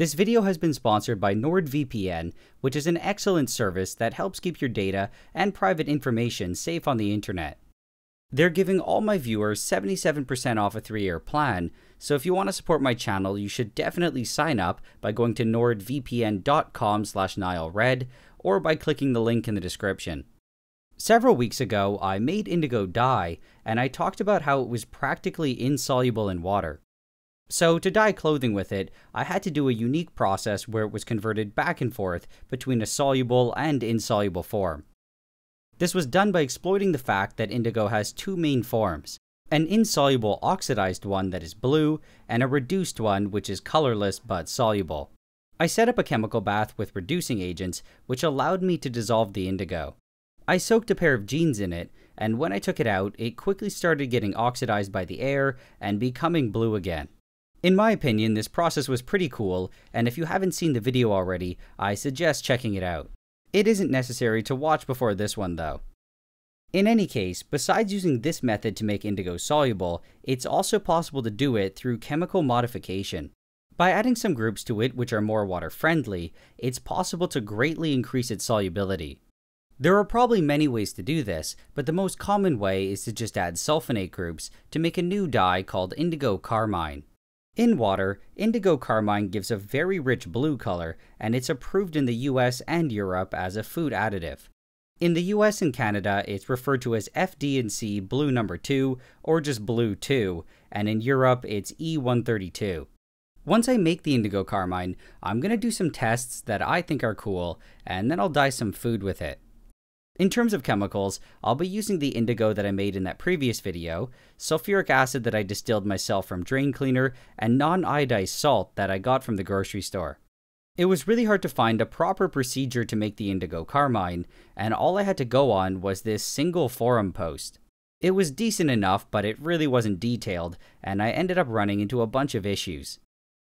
This video has been sponsored by NordVPN, which is an excellent service that helps keep your data and private information safe on the internet. They're giving all my viewers 77% off a 3-year plan, so if you want to support my channel, you should definitely sign up by going to nordvpn.com slash nilered or by clicking the link in the description. Several weeks ago, I made indigo dye, and I talked about how it was practically insoluble in water. So, to dye clothing with it, I had to do a unique process where it was converted back and forth between a soluble and insoluble form. This was done by exploiting the fact that indigo has two main forms an insoluble oxidized one that is blue, and a reduced one which is colorless but soluble. I set up a chemical bath with reducing agents, which allowed me to dissolve the indigo. I soaked a pair of jeans in it, and when I took it out, it quickly started getting oxidized by the air and becoming blue again. In my opinion, this process was pretty cool, and if you haven't seen the video already, I suggest checking it out. It isn't necessary to watch before this one though. In any case, besides using this method to make indigo soluble, it's also possible to do it through chemical modification. By adding some groups to it which are more water friendly, it's possible to greatly increase its solubility. There are probably many ways to do this, but the most common way is to just add sulfonate groups to make a new dye called indigo carmine. In water, indigo carmine gives a very rich blue color, and it's approved in the US and Europe as a food additive. In the US and Canada, it's referred to as FD&C Blue Number 2 or just Blue 2, and in Europe, it's E132. Once I make the indigo carmine, I'm going to do some tests that I think are cool, and then I'll dye some food with it. In terms of chemicals, I'll be using the indigo that I made in that previous video, sulfuric acid that I distilled myself from drain cleaner, and non-iodized salt that I got from the grocery store. It was really hard to find a proper procedure to make the indigo carmine, and all I had to go on was this single forum post. It was decent enough, but it really wasn't detailed, and I ended up running into a bunch of issues.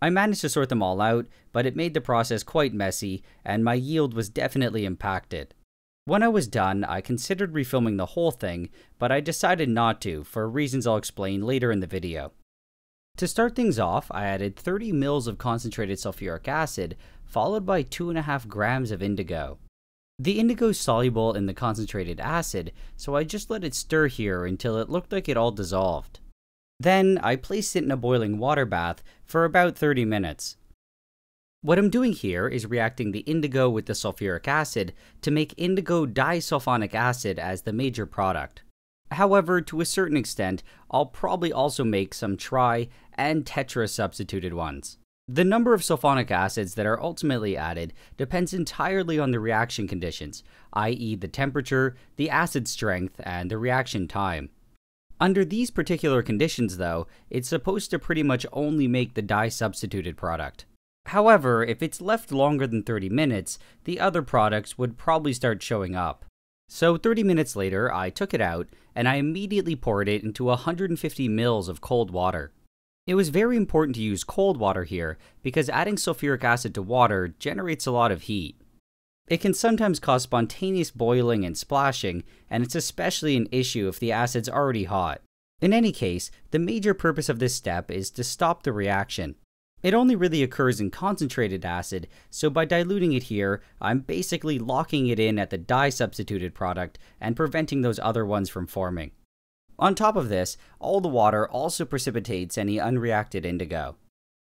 I managed to sort them all out, but it made the process quite messy, and my yield was definitely impacted. When I was done, I considered refilming the whole thing, but I decided not to, for reasons I'll explain later in the video. To start things off, I added 30 mils of concentrated sulfuric acid, followed by 2.5 grams of indigo. The indigo is soluble in the concentrated acid, so I just let it stir here until it looked like it all dissolved. Then, I placed it in a boiling water bath for about 30 minutes. What I'm doing here is reacting the indigo with the sulfuric acid to make indigo disulfonic acid as the major product. However, to a certain extent, I'll probably also make some tri and tetra substituted ones. The number of sulfonic acids that are ultimately added depends entirely on the reaction conditions, i.e. the temperature, the acid strength, and the reaction time. Under these particular conditions though, it's supposed to pretty much only make the di-substituted product. However, if it's left longer than 30 minutes, the other products would probably start showing up. So 30 minutes later, I took it out, and I immediately poured it into 150 mils of cold water. It was very important to use cold water here, because adding sulfuric acid to water generates a lot of heat. It can sometimes cause spontaneous boiling and splashing, and it's especially an issue if the acid's already hot. In any case, the major purpose of this step is to stop the reaction. It only really occurs in concentrated acid, so by diluting it here, I'm basically locking it in at the di-substituted product and preventing those other ones from forming. On top of this, all the water also precipitates any unreacted indigo.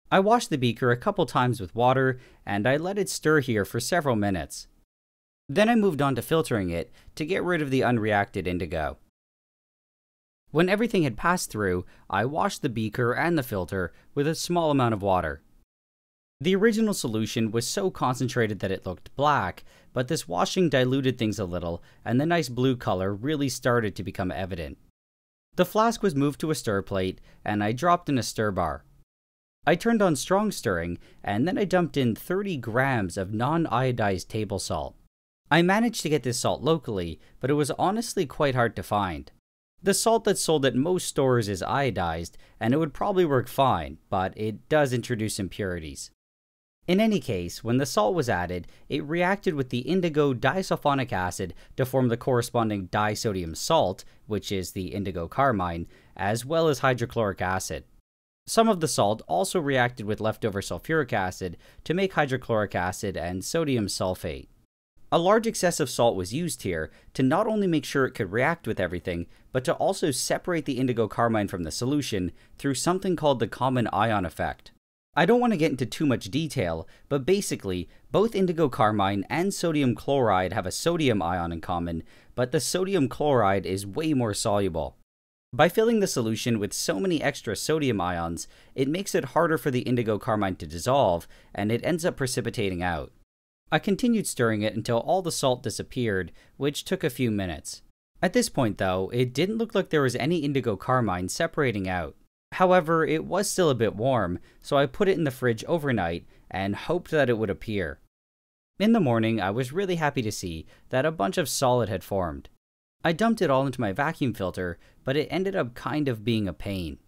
I washed the beaker a couple times with water, and I let it stir here for several minutes. Then I moved on to filtering it to get rid of the unreacted indigo. When everything had passed through, I washed the beaker and the filter with a small amount of water. The original solution was so concentrated that it looked black, but this washing diluted things a little, and the nice blue color really started to become evident. The flask was moved to a stir plate, and I dropped in a stir bar. I turned on strong stirring, and then I dumped in 30 grams of non-iodized table salt. I managed to get this salt locally, but it was honestly quite hard to find. The salt that's sold at most stores is iodized, and it would probably work fine, but it does introduce impurities. In any case, when the salt was added, it reacted with the indigo disulfonic acid to form the corresponding disodium salt, which is the indigo carmine, as well as hydrochloric acid. Some of the salt also reacted with leftover sulfuric acid to make hydrochloric acid and sodium sulfate. A large excess of salt was used here to not only make sure it could react with everything, but to also separate the indigo carmine from the solution through something called the common ion effect. I don't want to get into too much detail, but basically, both indigo carmine and sodium chloride have a sodium ion in common, but the sodium chloride is way more soluble. By filling the solution with so many extra sodium ions, it makes it harder for the indigo carmine to dissolve, and it ends up precipitating out. I continued stirring it until all the salt disappeared, which took a few minutes. At this point, though, it didn't look like there was any indigo carmine separating out. However, it was still a bit warm, so I put it in the fridge overnight and hoped that it would appear. In the morning, I was really happy to see that a bunch of solid had formed. I dumped it all into my vacuum filter, but it ended up kind of being a pain.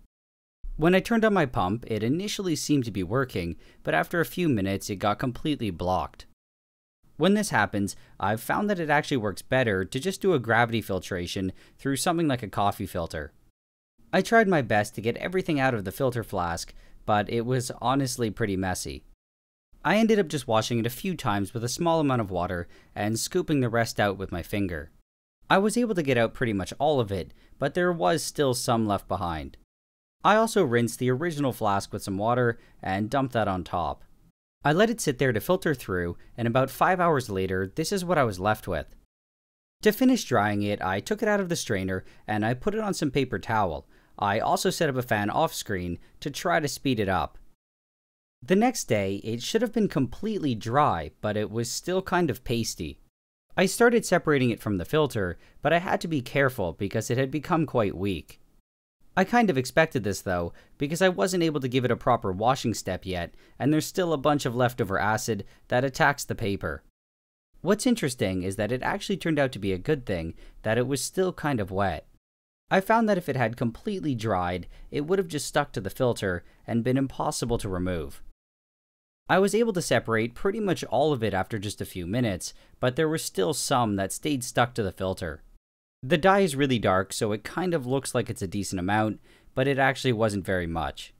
When I turned on my pump, it initially seemed to be working, but after a few minutes, it got completely blocked. When this happens, I've found that it actually works better to just do a gravity filtration through something like a coffee filter. I tried my best to get everything out of the filter flask, but it was honestly pretty messy. I ended up just washing it a few times with a small amount of water and scooping the rest out with my finger. I was able to get out pretty much all of it, but there was still some left behind. I also rinsed the original flask with some water and dumped that on top. I let it sit there to filter through, and about 5 hours later, this is what I was left with. To finish drying it, I took it out of the strainer and I put it on some paper towel. I also set up a fan off screen to try to speed it up. The next day, it should have been completely dry, but it was still kind of pasty. I started separating it from the filter, but I had to be careful because it had become quite weak. I kind of expected this though, because I wasn't able to give it a proper washing step yet, and there's still a bunch of leftover acid that attacks the paper. What's interesting is that it actually turned out to be a good thing that it was still kind of wet. I found that if it had completely dried, it would have just stuck to the filter and been impossible to remove. I was able to separate pretty much all of it after just a few minutes, but there were still some that stayed stuck to the filter. The dye is really dark, so it kind of looks like it's a decent amount, but it actually wasn't very much.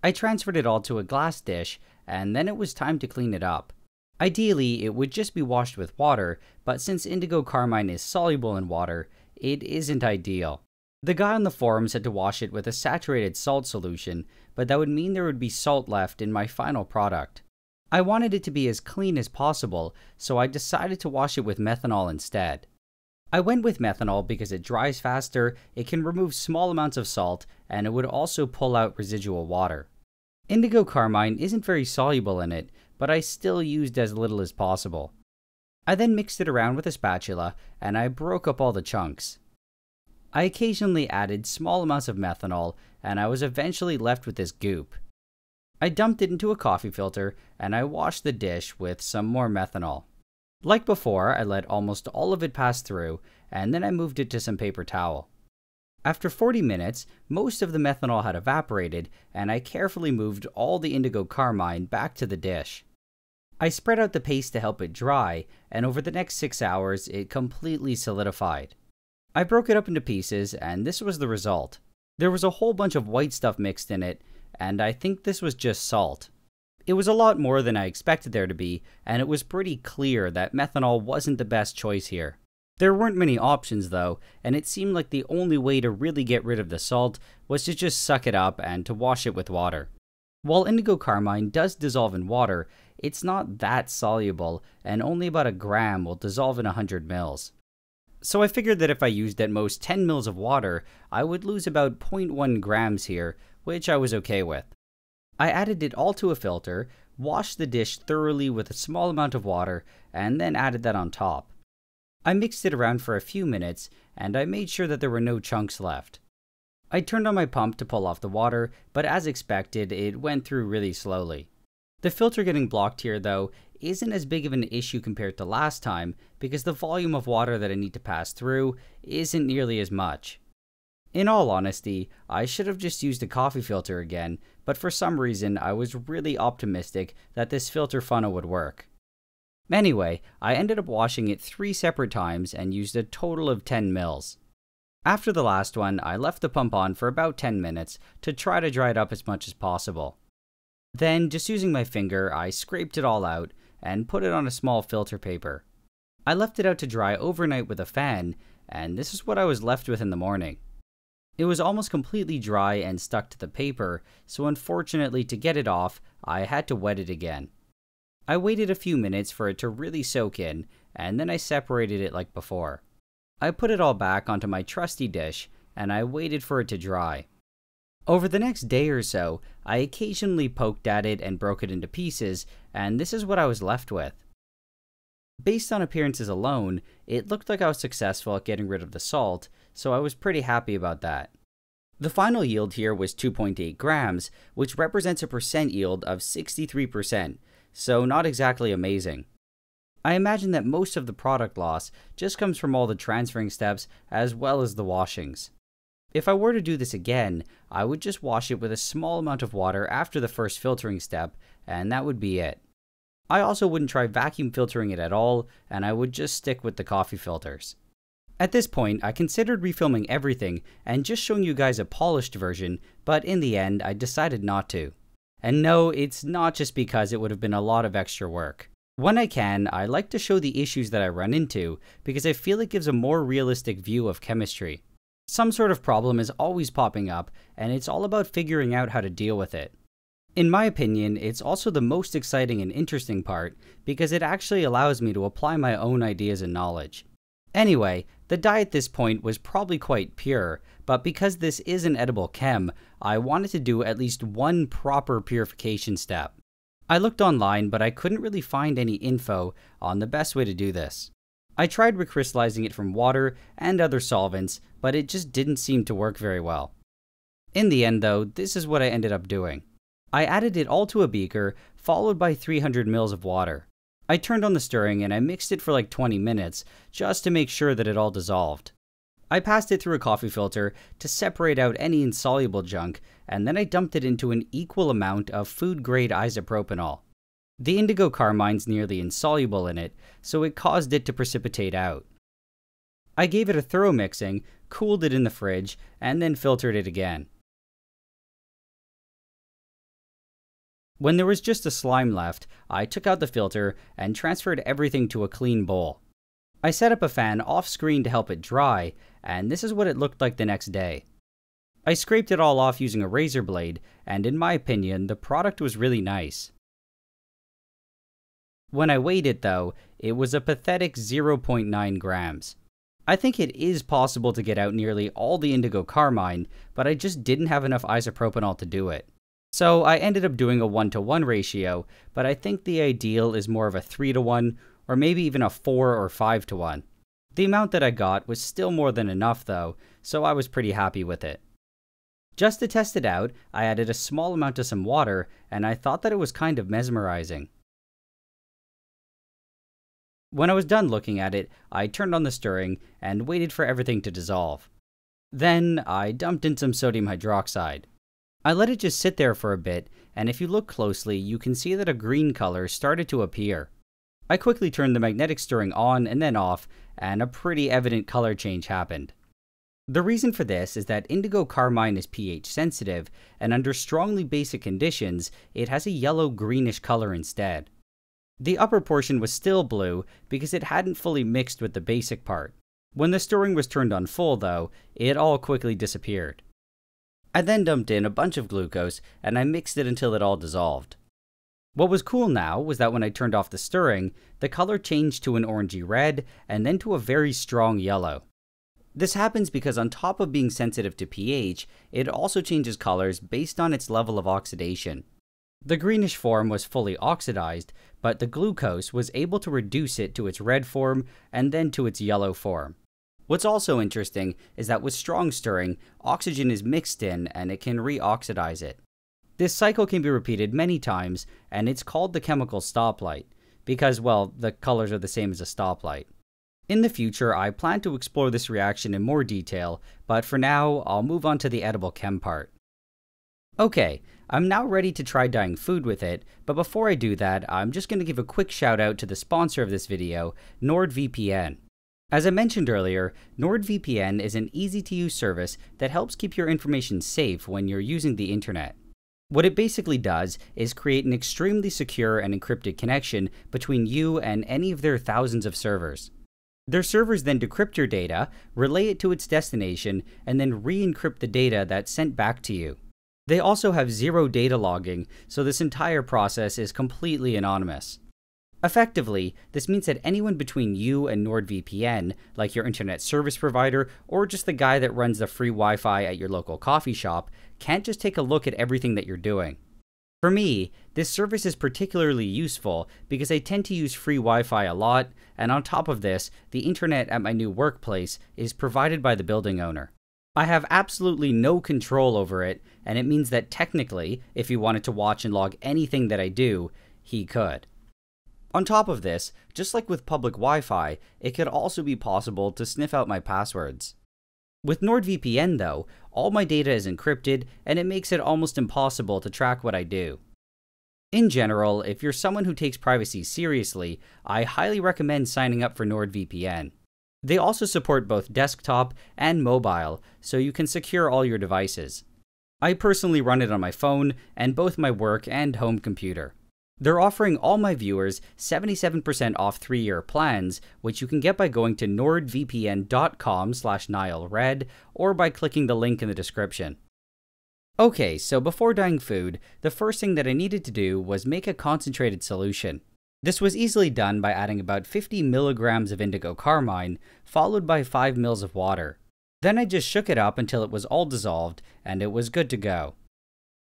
I transferred it all to a glass dish, and then it was time to clean it up. Ideally, it would just be washed with water, but since indigo carmine is soluble in water, it isn't ideal. The guy on the forums had to wash it with a saturated salt solution, but that would mean there would be salt left in my final product. I wanted it to be as clean as possible, so I decided to wash it with methanol instead. I went with methanol because it dries faster, it can remove small amounts of salt, and it would also pull out residual water. Indigo carmine isn't very soluble in it, but I still used as little as possible. I then mixed it around with a spatula, and I broke up all the chunks. I occasionally added small amounts of methanol, and I was eventually left with this goop. I dumped it into a coffee filter, and I washed the dish with some more methanol. Like before, I let almost all of it pass through, and then I moved it to some paper towel. After 40 minutes, most of the methanol had evaporated, and I carefully moved all the indigo carmine back to the dish. I spread out the paste to help it dry, and over the next 6 hours, it completely solidified. I broke it up into pieces, and this was the result. There was a whole bunch of white stuff mixed in it, and I think this was just salt. It was a lot more than I expected there to be, and it was pretty clear that methanol wasn't the best choice here. There weren't many options though, and it seemed like the only way to really get rid of the salt was to just suck it up and to wash it with water. While indigo carmine does dissolve in water, it's not that soluble, and only about a gram will dissolve in 100 mils. So I figured that if I used at most 10 mils of water, I would lose about 0.1 grams here, which I was okay with. I added it all to a filter, washed the dish thoroughly with a small amount of water, and then added that on top. I mixed it around for a few minutes, and I made sure that there were no chunks left. I turned on my pump to pull off the water, but as expected, it went through really slowly. The filter getting blocked here, though, isn't as big of an issue compared to last time because the volume of water that I need to pass through isn't nearly as much. In all honesty, I should have just used a coffee filter again, but for some reason I was really optimistic that this filter funnel would work. Anyway, I ended up washing it three separate times and used a total of 10 mils. After the last one, I left the pump on for about 10 minutes to try to dry it up as much as possible. Then, just using my finger, I scraped it all out and put it on a small filter paper. I left it out to dry overnight with a fan, and this is what I was left with in the morning. It was almost completely dry and stuck to the paper, so unfortunately to get it off, I had to wet it again. I waited a few minutes for it to really soak in, and then I separated it like before. I put it all back onto my trusty dish, and I waited for it to dry. Over the next day or so, I occasionally poked at it and broke it into pieces, and this is what I was left with. Based on appearances alone, it looked like I was successful at getting rid of the salt, so I was pretty happy about that. The final yield here was 2.8 grams, which represents a percent yield of 63%, so not exactly amazing. I imagine that most of the product loss just comes from all the transferring steps as well as the washings. If I were to do this again, I would just wash it with a small amount of water after the first filtering step, and that would be it. I also wouldn't try vacuum filtering it at all, and I would just stick with the coffee filters. At this point, I considered refilming everything and just showing you guys a polished version, but in the end, I decided not to. And no, it's not just because it would have been a lot of extra work. When I can, I like to show the issues that I run into because I feel it gives a more realistic view of chemistry. Some sort of problem is always popping up, and it's all about figuring out how to deal with it. In my opinion, it's also the most exciting and interesting part because it actually allows me to apply my own ideas and knowledge. Anyway, the dye at this point was probably quite pure, but because this is an edible chem, I wanted to do at least one proper purification step. I looked online, but I couldn't really find any info on the best way to do this. I tried recrystallizing it from water and other solvents, but it just didn't seem to work very well. In the end though, this is what I ended up doing. I added it all to a beaker, followed by 300 ml of water. I turned on the stirring and I mixed it for like 20 minutes, just to make sure that it all dissolved. I passed it through a coffee filter to separate out any insoluble junk, and then I dumped it into an equal amount of food grade isopropanol. The indigo carmine's nearly insoluble in it, so it caused it to precipitate out. I gave it a thorough mixing, cooled it in the fridge, and then filtered it again. When there was just a slime left, I took out the filter and transferred everything to a clean bowl. I set up a fan off screen to help it dry, and this is what it looked like the next day. I scraped it all off using a razor blade, and in my opinion, the product was really nice. When I weighed it though, it was a pathetic 0.9 grams. I think it is possible to get out nearly all the indigo carmine, but I just didn't have enough isopropanol to do it. So I ended up doing a 1 to 1 ratio, but I think the ideal is more of a 3 to 1, or maybe even a 4 or 5 to 1. The amount that I got was still more than enough though, so I was pretty happy with it. Just to test it out, I added a small amount of some water, and I thought that it was kind of mesmerizing. When I was done looking at it, I turned on the stirring and waited for everything to dissolve. Then I dumped in some sodium hydroxide. I let it just sit there for a bit, and if you look closely, you can see that a green color started to appear. I quickly turned the magnetic stirring on and then off, and a pretty evident color change happened. The reason for this is that indigo carmine is pH sensitive, and under strongly basic conditions, it has a yellow greenish color instead. The upper portion was still blue because it hadn't fully mixed with the basic part. When the stirring was turned on full, though, it all quickly disappeared. I then dumped in a bunch of glucose and I mixed it until it all dissolved. What was cool now was that when I turned off the stirring, the color changed to an orangey red and then to a very strong yellow. This happens because on top of being sensitive to pH, it also changes colors based on its level of oxidation. The greenish form was fully oxidized, but the glucose was able to reduce it to its red form and then to its yellow form. What's also interesting is that with strong stirring, oxygen is mixed in and it can reoxidize it. This cycle can be repeated many times, and it's called the chemical stoplight, because, well, the colors are the same as a stoplight. In the future, I plan to explore this reaction in more detail, but for now, I'll move on to the edible chem part. Okay, I'm now ready to try dyeing food with it, but before I do that, I'm just going to give a quick shout out to the sponsor of this video, NordVPN. As I mentioned earlier, NordVPN is an easy to use service that helps keep your information safe when you're using the internet. What it basically does is create an extremely secure and encrypted connection between you and any of their thousands of servers. Their servers then decrypt your data, relay it to its destination, and then re encrypt the data that's sent back to you. They also have zero data logging, so this entire process is completely anonymous. Effectively, this means that anyone between you and NordVPN, like your internet service provider or just the guy that runs the free Wi Fi at your local coffee shop, can't just take a look at everything that you're doing. For me, this service is particularly useful because I tend to use free Wi Fi a lot, and on top of this, the internet at my new workplace is provided by the building owner. I have absolutely no control over it, and it means that technically, if he wanted to watch and log anything that I do, he could. On top of this, just like with public Wi-Fi, it could also be possible to sniff out my passwords. With NordVPN though, all my data is encrypted and it makes it almost impossible to track what I do. In general, if you're someone who takes privacy seriously, I highly recommend signing up for NordVPN. They also support both desktop and mobile, so you can secure all your devices. I personally run it on my phone and both my work and home computer. They're offering all my viewers 77% off three-year plans, which you can get by going to nordvpn.com slash nilered or by clicking the link in the description. Okay, so before dyeing food, the first thing that I needed to do was make a concentrated solution. This was easily done by adding about 50 milligrams of indigo carmine, followed by 5 mils of water. Then I just shook it up until it was all dissolved, and it was good to go.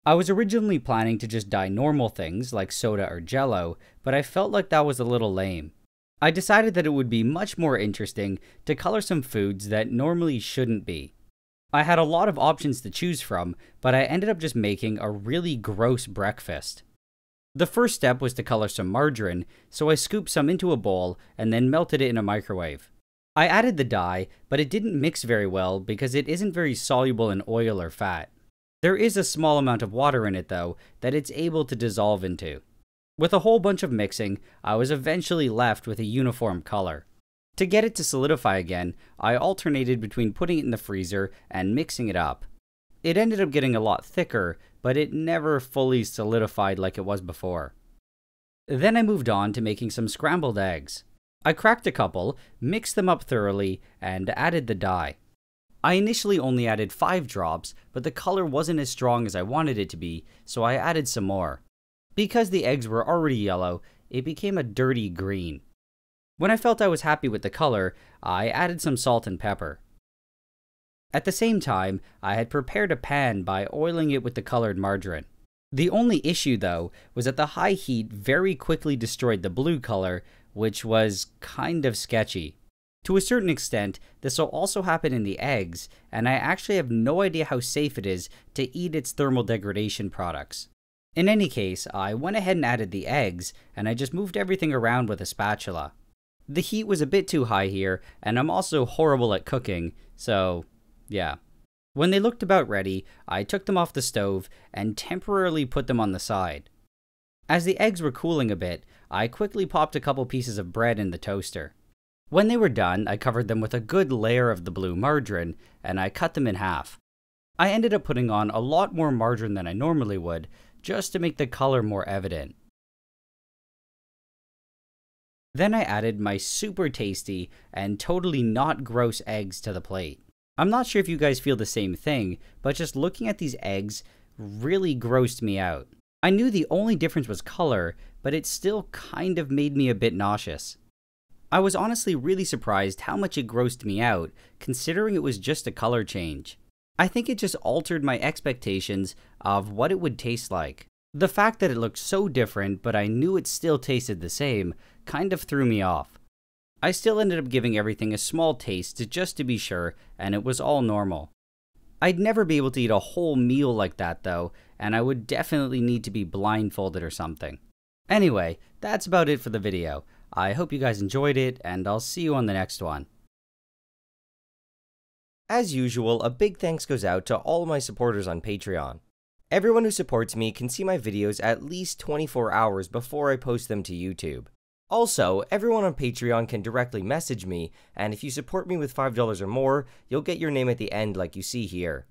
I was originally planning to just dye normal things like soda or jello, but I felt like that was a little lame. I decided that it would be much more interesting to color some foods that normally shouldn't be. I had a lot of options to choose from, but I ended up just making a really gross breakfast. The first step was to color some margarine, so I scooped some into a bowl and then melted it in a microwave. I added the dye, but it didn't mix very well because it isn't very soluble in oil or fat. There is a small amount of water in it, though, that it's able to dissolve into. With a whole bunch of mixing, I was eventually left with a uniform color. To get it to solidify again, I alternated between putting it in the freezer and mixing it up. It ended up getting a lot thicker, but it never fully solidified like it was before. Then I moved on to making some scrambled eggs. I cracked a couple, mixed them up thoroughly, and added the dye. I initially only added 5 drops, but the color wasn't as strong as I wanted it to be, so I added some more. Because the eggs were already yellow, it became a dirty green. When I felt I was happy with the color, I added some salt and pepper. At the same time, I had prepared a pan by oiling it with the colored margarine. The only issue, though, was that the high heat very quickly destroyed the blue color, which was kind of sketchy. To a certain extent, this will also happen in the eggs, and I actually have no idea how safe it is to eat its thermal degradation products. In any case, I went ahead and added the eggs, and I just moved everything around with a spatula. The heat was a bit too high here, and I'm also horrible at cooking, so yeah. When they looked about ready, I took them off the stove and temporarily put them on the side. As the eggs were cooling a bit, I quickly popped a couple pieces of bread in the toaster. When they were done, I covered them with a good layer of the blue margarine, and I cut them in half. I ended up putting on a lot more margarine than I normally would, just to make the color more evident. Then I added my super tasty and totally not gross eggs to the plate. I'm not sure if you guys feel the same thing, but just looking at these eggs really grossed me out. I knew the only difference was color, but it still kind of made me a bit nauseous. I was honestly really surprised how much it grossed me out, considering it was just a color change. I think it just altered my expectations of what it would taste like. The fact that it looked so different, but I knew it still tasted the same, kind of threw me off. I still ended up giving everything a small taste just to be sure, and it was all normal. I'd never be able to eat a whole meal like that though, and I would definitely need to be blindfolded or something. Anyway, that's about it for the video. I hope you guys enjoyed it, and I'll see you on the next one. As usual, a big thanks goes out to all my supporters on Patreon. Everyone who supports me can see my videos at least 24 hours before I post them to YouTube. Also, everyone on Patreon can directly message me, and if you support me with $5 or more, you'll get your name at the end like you see here.